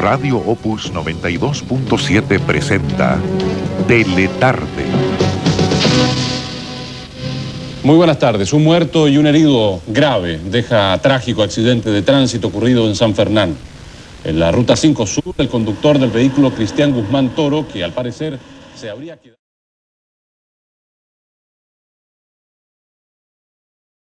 Radio Opus 92.7 presenta Teletarde. Muy buenas tardes. Un muerto y un herido grave deja trágico accidente de tránsito ocurrido en San Fernando. En la ruta 5 Sur, el conductor del vehículo Cristian Guzmán Toro, que al parecer se habría quedado...